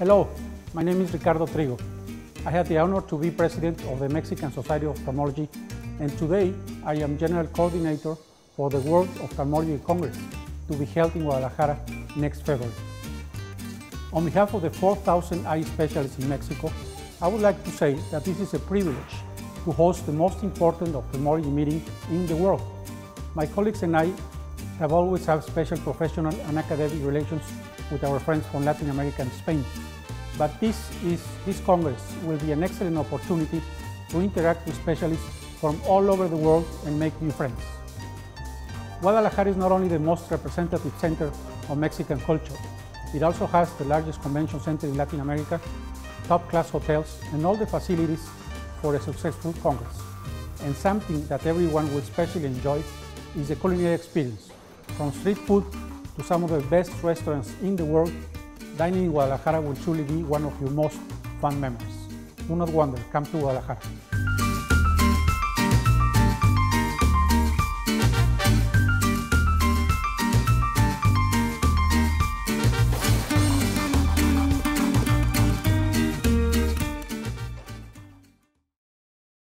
Hello, my name is Ricardo Trigo. I had the honor to be president of the Mexican Society of Ophthalmology, and today I am general coordinator for the World of Ophthalmology Congress to be held in Guadalajara next February. On behalf of the 4,000 eye specialists in Mexico, I would like to say that this is a privilege to host the most important ophthalmology meeting in the world. My colleagues and I have always had special professional and academic relations with our friends from Latin America and Spain. But this, is, this Congress will be an excellent opportunity to interact with specialists from all over the world and make new friends. Guadalajara is not only the most representative center of Mexican culture, it also has the largest convention center in Latin America, top-class hotels, and all the facilities for a successful Congress. And something that everyone will especially enjoy is the culinary experience. From street food to some of the best restaurants in the world, dining in Guadalajara will truly be one of your most fun memories. Do not wonder, come to Guadalajara.